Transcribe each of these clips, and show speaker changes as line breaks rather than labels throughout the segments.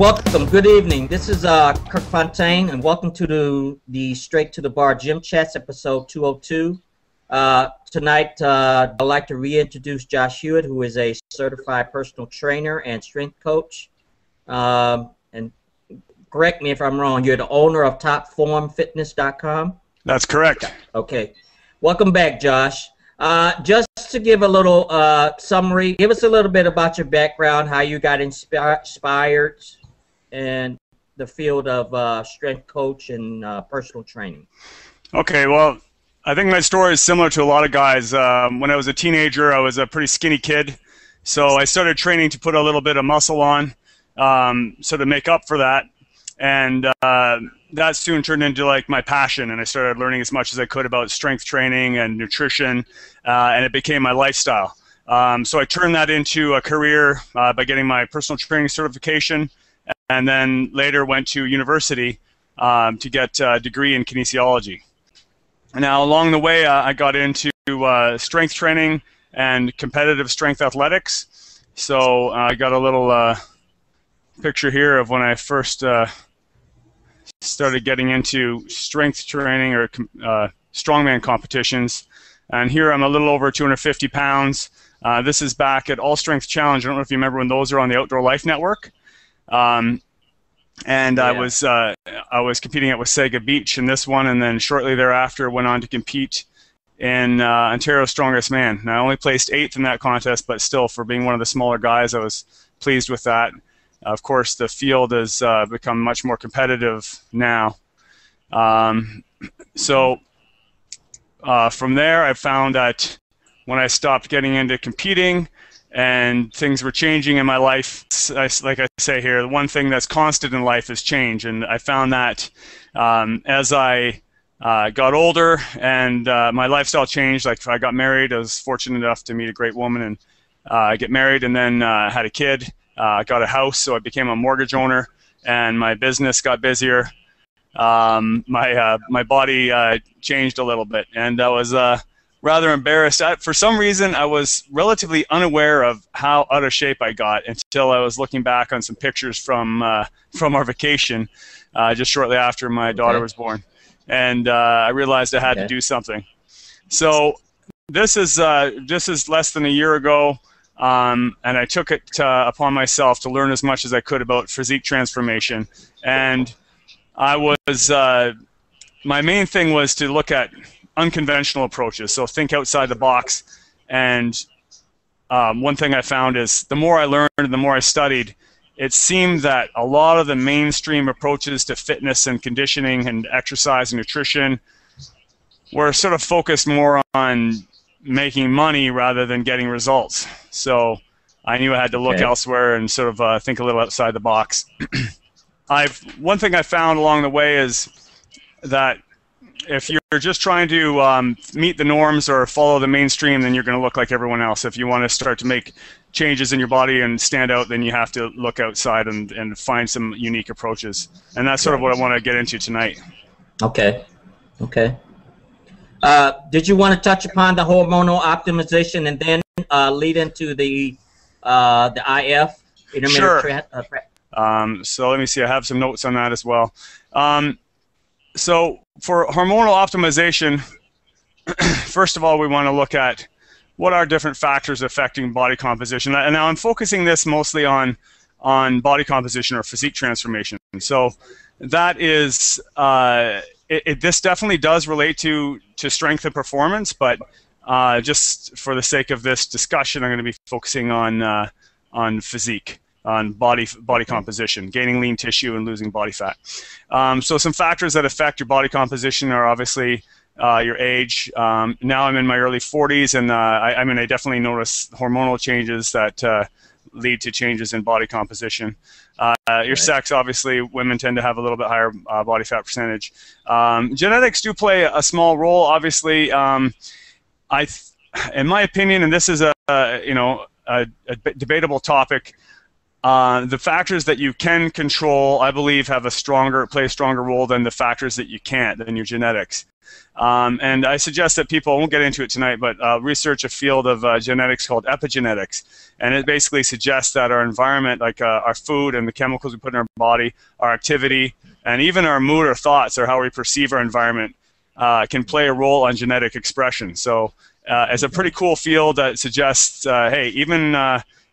Welcome. Good evening. This is uh, Kirk Fontaine, and welcome to the, the Straight to the Bar Gym Chats, episode 202. Uh, tonight, uh, I'd like to reintroduce Josh Hewitt, who is a certified personal trainer and strength coach. Um, and correct me if I'm wrong, you're the owner of TopFormFitness.com?
That's correct.
Okay. Welcome back, Josh. Uh, just to give a little uh, summary, give us a little bit about your background, how you got inspired in the field of uh, strength coach and uh, personal training.
Okay, well, I think my story is similar to a lot of guys. Um, when I was a teenager, I was a pretty skinny kid, so I started training to put a little bit of muscle on, um, so to make up for that, and uh, that soon turned into like my passion, and I started learning as much as I could about strength training and nutrition, uh, and it became my lifestyle. Um, so I turned that into a career uh, by getting my personal training certification, and then later went to university um, to get a degree in kinesiology. Now, along the way, uh, I got into uh, strength training and competitive strength athletics. So uh, I got a little uh, picture here of when I first uh, started getting into strength training or uh, strongman competitions. And here I'm a little over 250 pounds. This is back at All Strength Challenge. I don't know if you remember when those are on the Outdoor Life Network. Um, and yeah. I was uh, I was competing at Wasaga Beach in this one, and then shortly thereafter went on to compete in uh, Ontario Strongest Man. And I only placed eighth in that contest, but still, for being one of the smaller guys, I was pleased with that. Of course, the field has uh, become much more competitive now. Um, so uh, from there, I found that when I stopped getting into competing and things were changing in my life, I, like I say here, the one thing that's constant in life is change. And I found that um, as I uh, got older and uh, my lifestyle changed, like I got married, I was fortunate enough to meet a great woman and uh, get married and then uh, had a kid. I uh, got a house, so I became a mortgage owner, and my business got busier. Um, my uh, my body changed a little bit, and that was uh, rather embarrassed. I, for some reason, I was relatively unaware of how out of shape I got until I was looking back on some pictures from uh, from our vacation uh, just shortly after my daughter okay. was born, and I realized I had okay. to do something. So this is this is less than a year ago. Um, and I took it uh, upon myself to learn as much as I could about physique transformation. And I was, uh, my main thing was to look at unconventional approaches, so think outside the box. And um, one thing I found is the more I learned and the more I studied, it seemed that a lot of the mainstream approaches to fitness and conditioning and exercise and nutrition were sort of focused more on making money rather than getting results. So I knew I had to look okay. elsewhere and sort of uh, think a little outside the box. I've one thing I found along the way is that if you're just trying to um, meet the norms or follow the mainstream, then you're going to look like everyone else. If you want to start to make changes in your body and stand out, then you have to look outside and, and find some unique approaches. And that's sort of what I want to get into tonight.
Okay. Okay. Uh, did you want to touch upon the hormonal optimization and then uh, lead into the uh, the IF?
Sure. Uh, um, so let me see. I have some notes on that as well. Um, so for hormonal optimization, first of all, we want to look at what are different factors affecting body composition. And now I'm focusing this mostly on on body composition or physique transformation. So that is uh, it, it, this definitely does relate to to strength and performance, but uh, just for the sake of this discussion, I'm going to be focusing on uh, on physique, on body body composition, gaining lean tissue and losing body fat. Um, so some factors that affect your body composition are obviously uh, your age. Um, now I'm in my early 40s, and uh, I, I, mean I definitely notice hormonal changes that uh, lead to changes in body composition. Uh, your right. sex, obviously, women tend to have a little bit higher uh, body fat percentage. Um, genetics do play a small role, obviously. Um, I, in my opinion, and this is a, a you know a, a, debatable topic. Uh, the factors that you can control, I believe, have a stronger play a stronger role than the factors that you can't, than your genetics. Um, and I suggest that people, I won't get into it tonight, but uh, research a field of uh, genetics called epigenetics. And it basically suggests that our environment, like uh, our food and the chemicals we put in our body, our activity, and even our mood or thoughts or how we perceive our environment uh, can play a role on genetic expression. So uh, it's a pretty cool field that suggests, hey, even,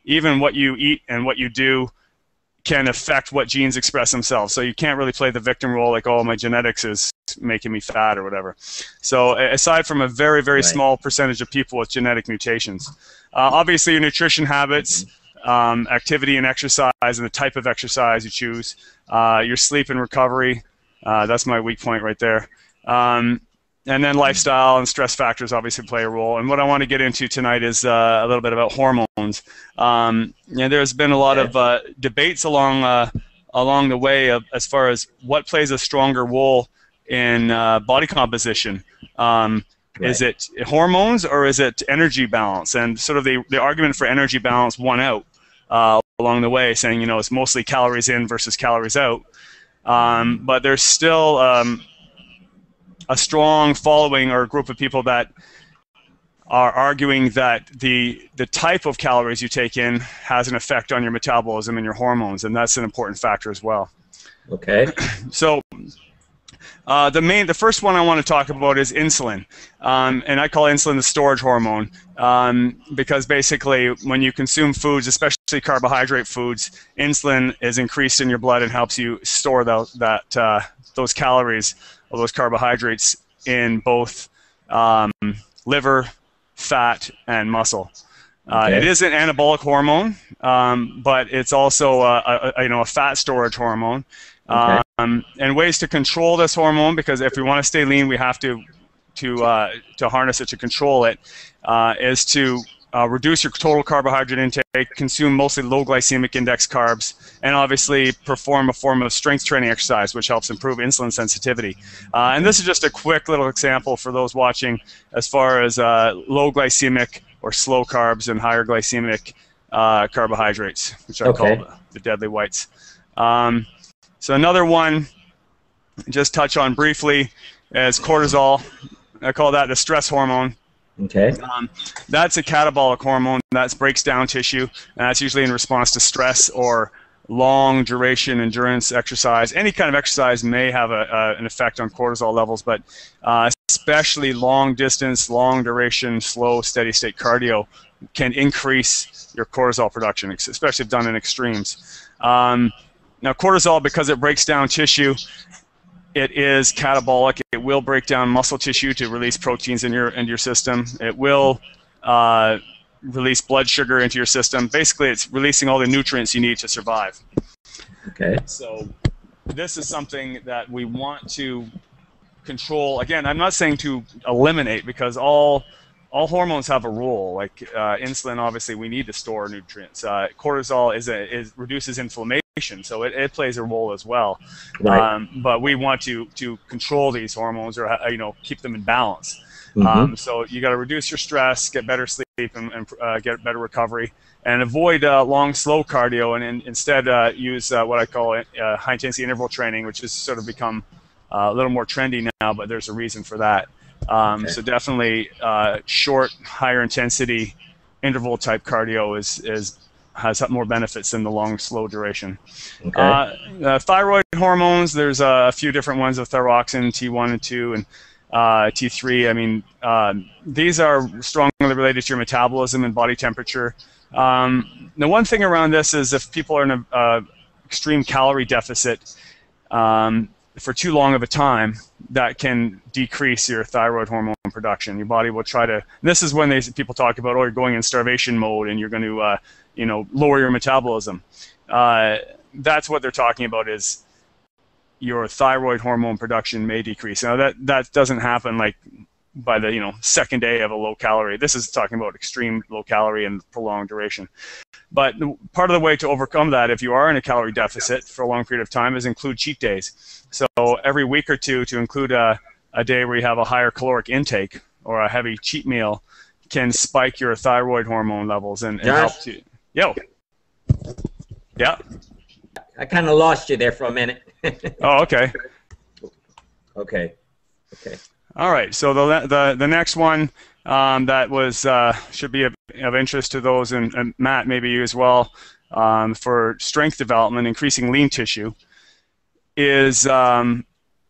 even what you eat and what you do can affect what genes express themselves. So you can't really play the victim role like, oh, my genetics is making me fat or whatever. So aside from a very, very right. small percentage of people with genetic mutations, uh, obviously your nutrition habits, um, activity and exercise, and the type of exercise you choose, uh, your sleep and recovery. Uh, that's my weak point right there. Um, and then lifestyle and stress factors obviously play a role. And what I want to get into tonight is uh, a little bit about hormones. Um, there's been a lot of uh, debates along uh, along the way of, as far as what plays a stronger role in uh, body composition. Um, right. Is it hormones or is it energy balance? And sort of the, the argument for energy balance won out uh, along the way, saying you know it's mostly calories in versus calories out. Um, but there's still um, a strong following or a group of people that are arguing that the the type of calories you take in has an effect on your metabolism and your hormones, and that's an important factor as well.
Okay.
So. Uh, the main, the first one I want to talk about is insulin, um, and I call insulin the storage hormone um, because basically, when you consume foods, especially carbohydrate foods, insulin is increased in your blood and helps you store the, that uh, those calories of those carbohydrates in both um, liver, fat, and muscle. Uh, okay. it is an anabolic hormone, um, but it's also a, a, you know a fat storage hormone. Okay. Um, and ways to control this hormone because if we want to stay lean, we have to to uh, to harness it to control it. Uh, is to uh, reduce your total carbohydrate intake, consume mostly low glycemic index carbs, and obviously perform a form of strength training exercise, which helps improve insulin sensitivity. Uh, and this is just a quick little example for those watching as far as uh, low glycemic or slow carbs and higher glycemic uh, carbohydrates, which are okay. called the deadly whites. Um, so another one, just touch on briefly, is cortisol. I call that the stress hormone.
Okay.
Um, that's a catabolic hormone that breaks down tissue, and that's usually in response to stress or long duration endurance exercise. Any kind of exercise may have a, a, an effect on cortisol levels, but uh, especially long distance, long duration, slow, steady state cardio can increase your cortisol production, especially if done in extremes. Um, now, cortisol, because it breaks down tissue, it is catabolic. It will break down muscle tissue to release proteins in your into your system. It will uh, release blood sugar into your system. Basically, it's releasing all the nutrients you need to survive.
Okay.
So this is something that we want to control. Again, I'm not saying to eliminate because all all hormones have a role. Like uh, insulin, obviously, we need to store nutrients. Uh, cortisol is a, is reduces inflammation so it, it plays a role as well. Right. Um, but we want to to control these hormones or uh, you know keep them in balance. Mm-hmm. Um, so you got to reduce your stress, get better sleep, and, and uh, get better recovery, and avoid uh, long, slow cardio, and, and instead uh, use uh, what I call uh, high intensity interval training, which has sort of become a little more trendy now. But there's a reason for that. Um, okay. So definitely short, higher intensity interval type cardio is is has more benefits than the long, slow duration. Okay. Uh, uh, thyroid hormones, there's a few different ones of thyroxine, T1 and 2, and uh, T3. I mean, um, these are strongly related to your metabolism and body temperature. Um, the one thing around this is if people are in an uh, extreme calorie deficit um, for too long of a time, that can decrease your thyroid hormone production. Your body will try to. this is when they people talk about, oh, you're going in starvation mode and you're going to uh, you know lower your metabolism. Uh, that's what they're talking about is your thyroid hormone production may decrease. Now that that doesn't happen like by the you know second day of a low calorie. This is talking about extreme low calorie and prolonged duration. But part of the way to overcome that, if you are in a calorie deficit for a long period of time, is include cheat days. So every week or two, to include a, a day where you have a higher caloric intake or a heavy cheat meal, can spike your thyroid hormone levels and, and help to Yo. Yeah.
I kind of lost you there for a minute.
oh, okay.
Okay. Okay.
All right. So the the the next one um, that was uh, should be of, of, interest to those, and, and, Matt, maybe you as well, um, for strength development, increasing lean tissue, is um,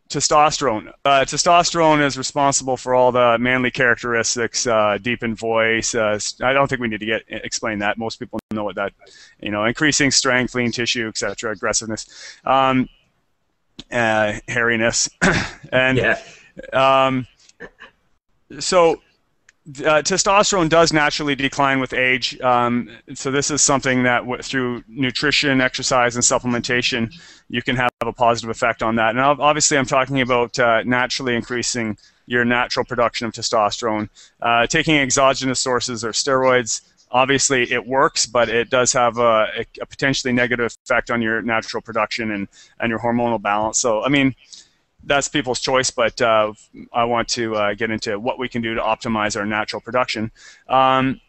testosterone. Uh, testosterone is responsible for all the manly characteristics, uh, deepened voice. Uh, I don't think we need to get explain that. Most people know what that, you know, increasing strength, lean tissue, etc., aggressiveness, um, uh, hairiness, and
yeah.
um, so uh, testosterone does naturally decline with age. Um, so this is something that w- through nutrition, exercise, and supplementation, you can have a positive effect on that. And obviously, I'm talking about uh, naturally increasing your natural production of testosterone. Uh, taking exogenous sources or steroids, obviously it works, but it does have a, a potentially negative effect on your natural production and, and your hormonal balance. So, I mean, that's people's choice, but uh, I want to uh, get into what we can do to optimize our natural production, um,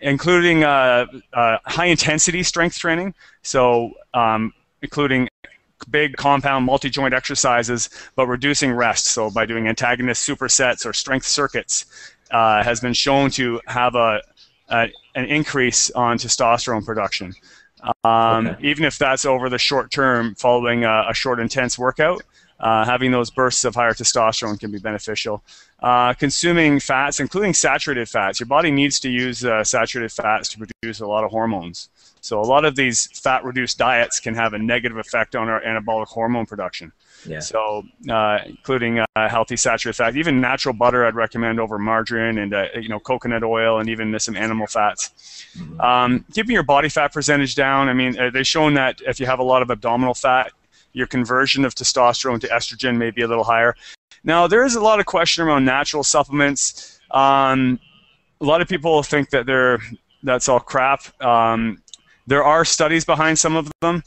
including uh, uh high intensity strength training. So, um, including big compound multi-joint exercises, but reducing rest. So, by doing antagonist supersets or strength circuits, uh, has been shown to have a, a, an increase on testosterone production. Um, okay. Even if that's over the short term, following a, a short intense workout uh, having those bursts of higher testosterone can be beneficial. Uh, consuming fats, including saturated fats, your body needs to use uh, saturated fats to produce a lot of hormones. So a lot of these fat-reduced diets can have a negative effect on our anabolic hormone production.
Yeah.
So, uh, including uh, healthy saturated fat, even natural butter, I'd recommend over margarine and uh, you know coconut oil and even some animal fats. Mm-hmm. Um, keeping your body fat percentage down. I mean, they've shown that if you have a lot of abdominal fat, your conversion of testosterone to estrogen may be a little higher. Now, there is a lot of question around natural supplements. Um, a lot of people think that they're that's all crap. Um, there are studies behind some of them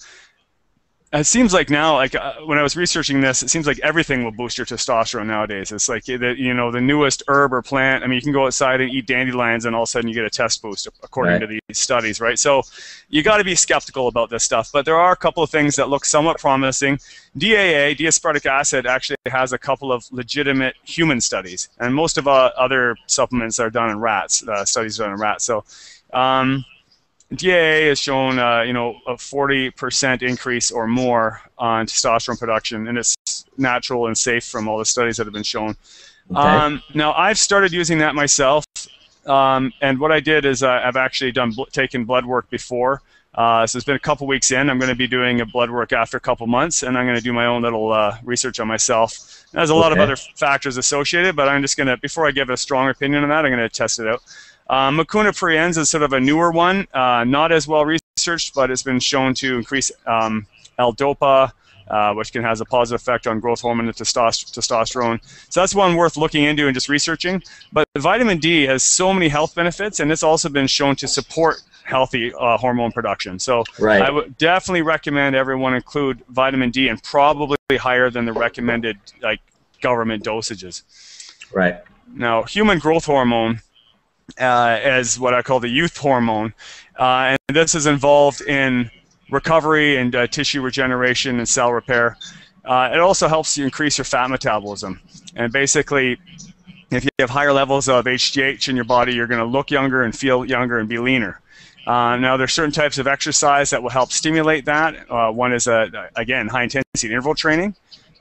it seems like now, like uh, when I was researching this, it seems like everything will boost your testosterone nowadays. It's like the, you know the newest herb or plant. I mean, you can go outside and eat dandelions, and all of a sudden you get a test boost, according right. to these studies, right? So you got to be skeptical about this stuff. But there are a couple of things that look somewhat promising. DAA, D-aspartic acid, actually has a couple of legitimate human studies, and most of uh, other supplements are done in rats. Uh, studies done in rats. So. Um, DAA has shown, uh, you know, a 40% increase or more on testosterone production, and it's natural and safe from all the studies that have been shown. Okay. Um, now, I've started using that myself, um, and what I did is uh, I've actually done bl- taken blood work before. Uh, so it's been a couple weeks in. I'm going to be doing a blood work after a couple months, and I'm going to do my own little uh, research on myself. There's a lot of other factors associated, but I'm just going to, before I give a strong opinion on that, I'm going to test it out. Uh, Mucuna pruriens is sort of a newer one, uh, not as well researched, but it's been shown to increase um, L-DOPA, uh, which can has a positive effect on growth hormone and testosterone. So that's one worth looking into and just researching. But vitamin D has so many health benefits, and it's also been shown to support healthy uh, hormone production. So
right.
I would definitely recommend everyone include vitamin D and probably higher than the recommended like government dosages.
Right.
Now, human growth hormone uh, as what I call the youth hormone. Uh, and this is involved in recovery and uh, tissue regeneration and cell repair. Uh, it also helps you increase your fat metabolism. And basically, if you have higher levels of HGH in your body, you're going to look younger and feel younger and be leaner. Uh, now, there's certain types of exercise that will help stimulate that. Uh, one is, a, again, high intensity interval training.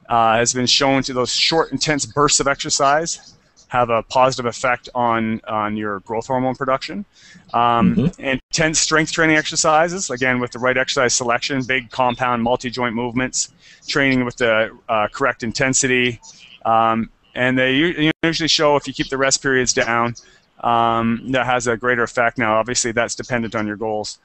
has been shown to those short, intense bursts of exercise have a positive effect on on your growth hormone production. Um, mm-hmm. Intense strength training exercises, again with the right exercise selection, big compound multi-joint movements, training with the uh, correct intensity, um, and they usually show if you keep the rest periods down, um, that has a greater effect. Now, obviously, that's dependent on your goals.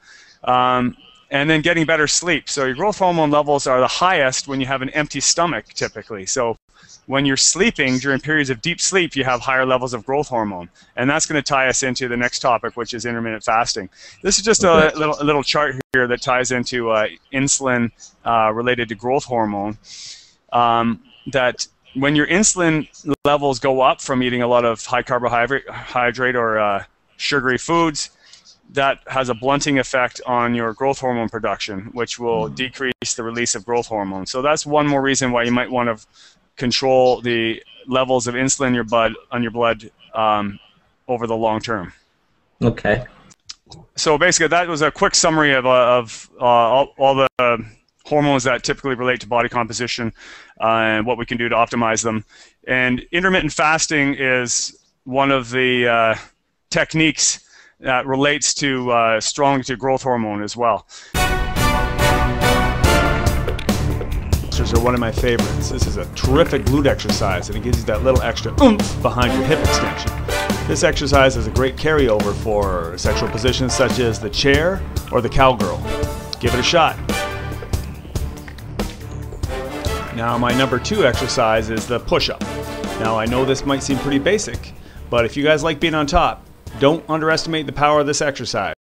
Um, and then getting better sleep. So your growth hormone levels are the highest when you have an empty stomach, typically. So when you're sleeping during periods of deep sleep, you have higher levels of growth hormone, and that's going to tie us into the next topic, which is intermittent fasting. This is just okay. a, little, a little chart here that ties into uh, insulin uh, related to growth hormone. Um, that when your insulin levels go up from eating a lot of high carbohydrate or uh, sugary foods, that has a blunting effect on your growth hormone production, which will mm. decrease the release of growth hormone. So that's one more reason why you might want to control the levels of insulin in your blood on your blood um, over the long term.
Okay.
So basically, that was a quick summary of, uh, of uh, all, all, the uh, hormones that typically relate to body composition uh, and what we can do to optimize them. And intermittent fasting is one of the uh, techniques that relates to uh, strong to growth hormone as well.
Are one of my favorites. This is a terrific glute exercise and it gives you that little extra oomph behind your hip extension. This exercise is a great carryover for sexual positions such as the chair or the cowgirl. Give it a shot. Now my number two exercise is the push-up. Now I know this might seem pretty basic, but if you guys like being on top, don't underestimate the power of this exercise.